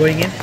going in.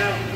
Yeah.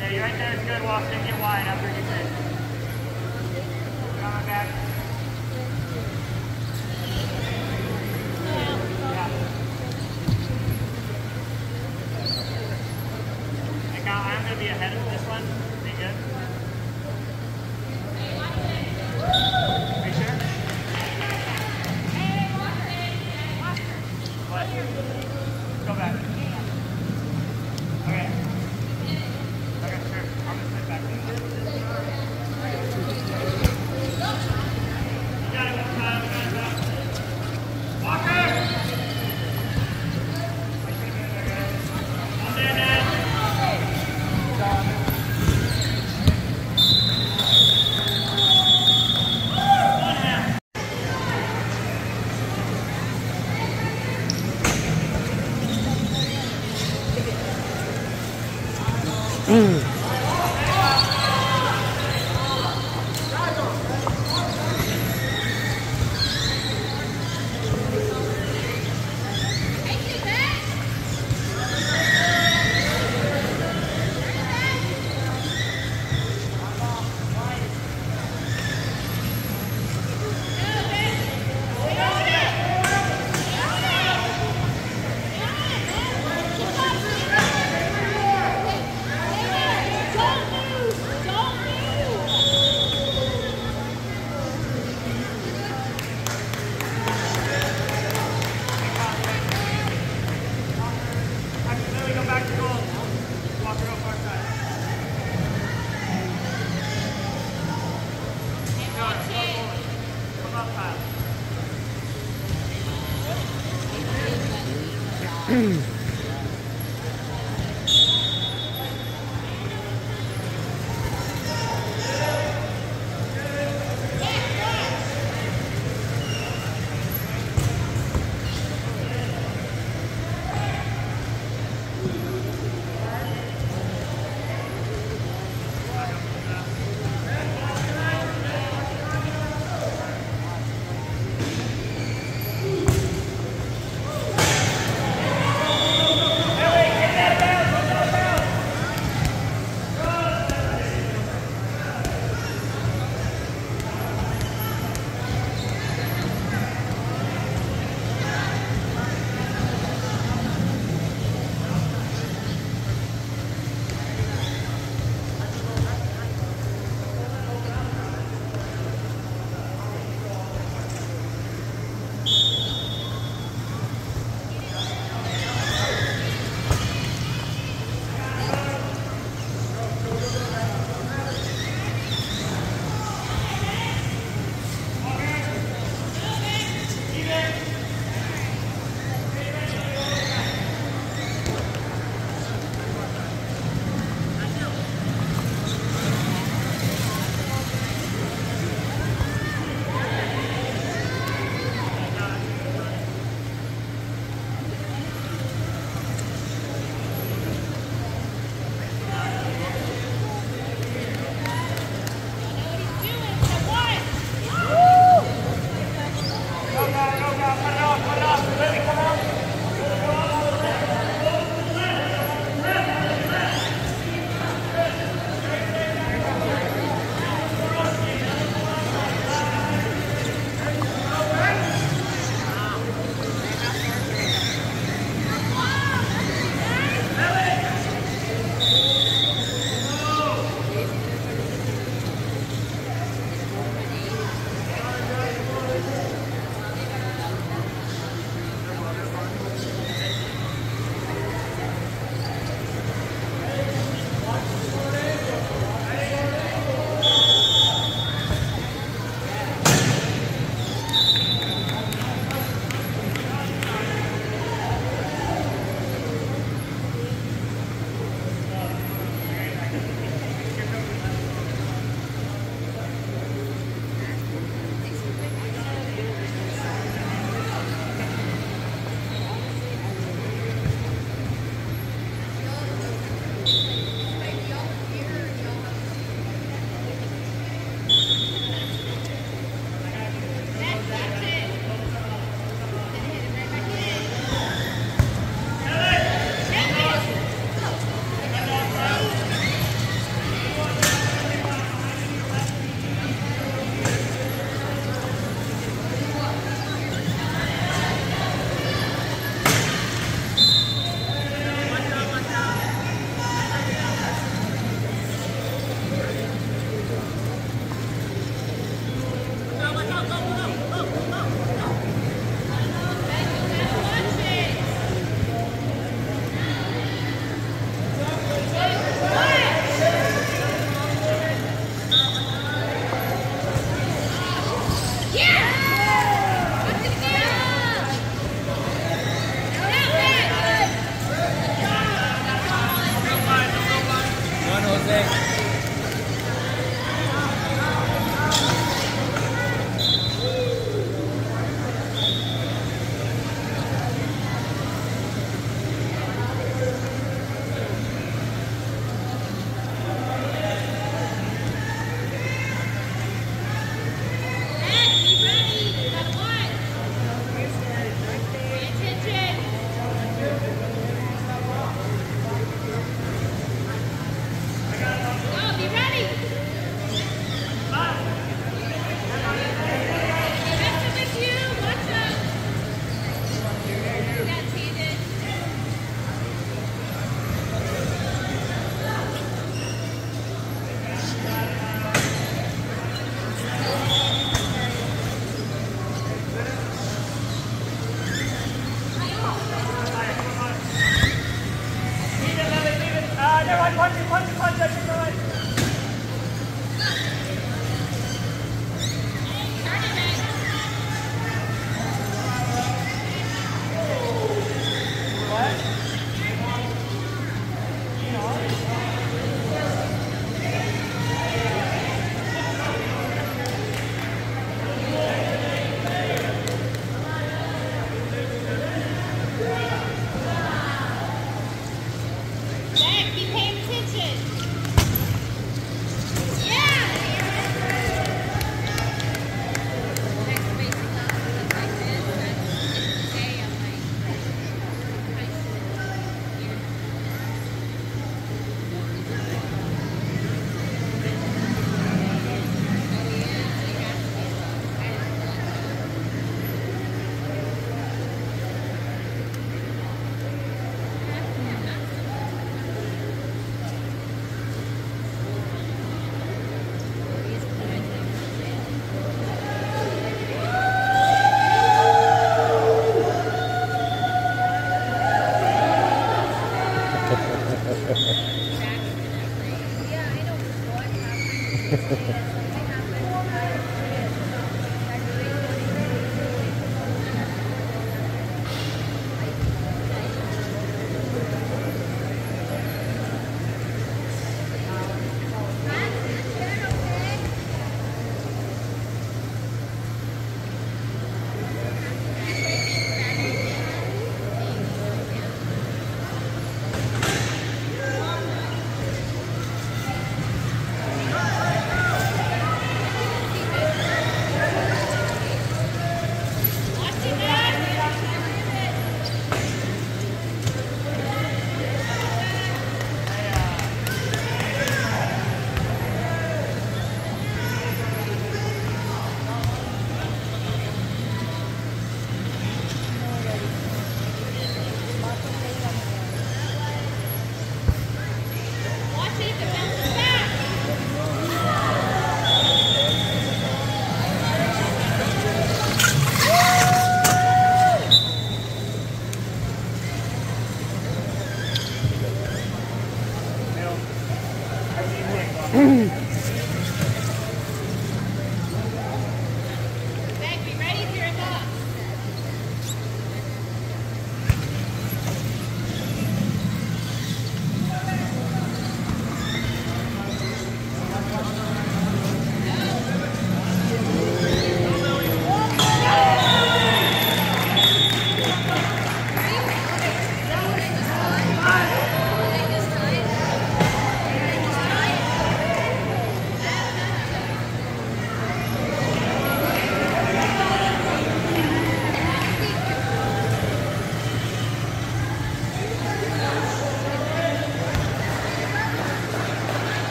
Yeah, you right there is good. Walk in, get wide after I'm going to be ahead of this one.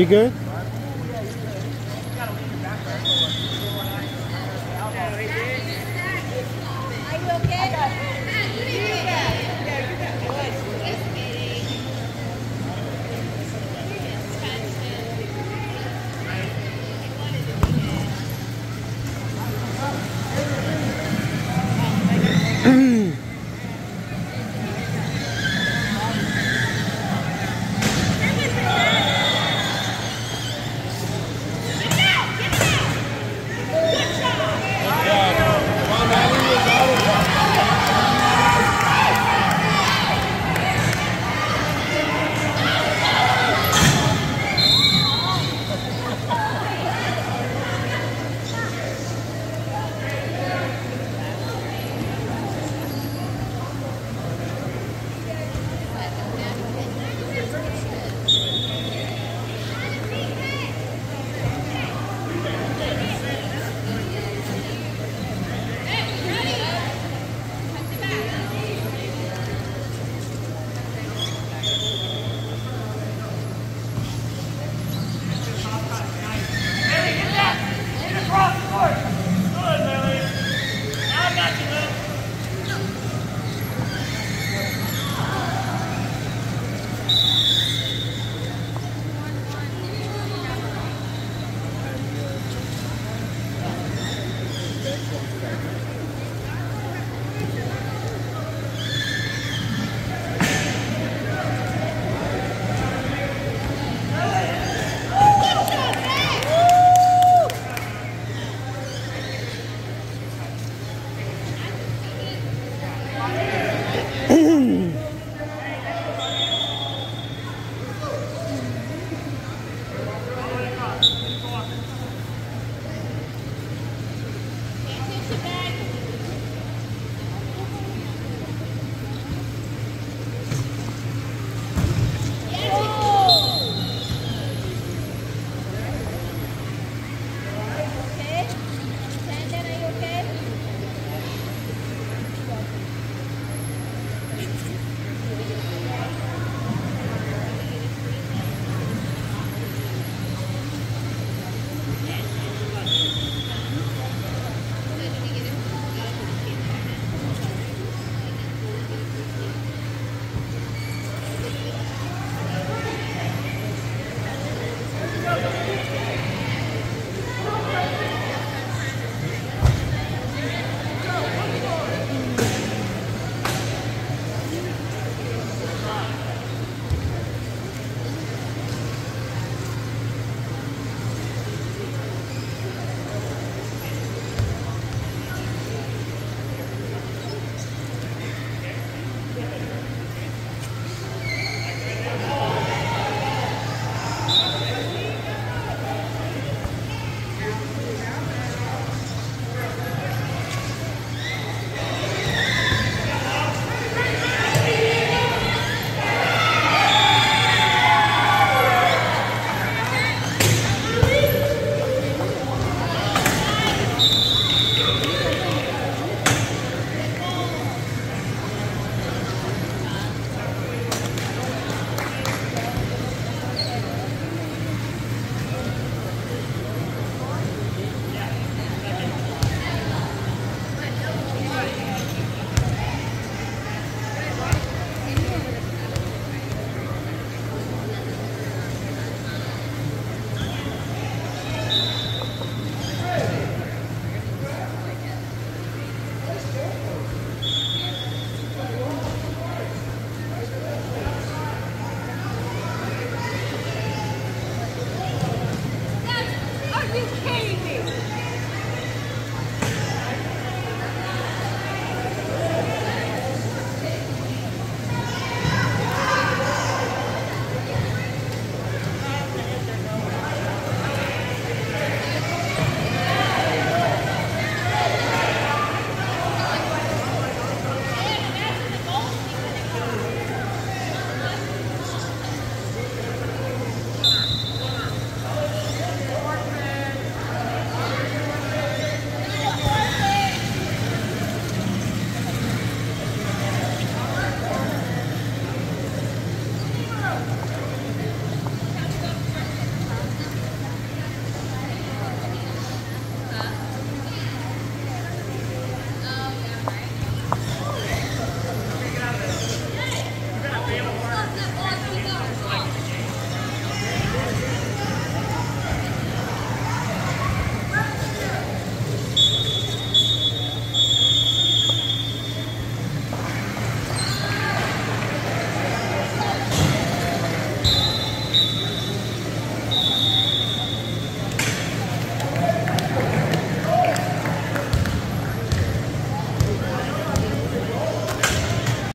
You good?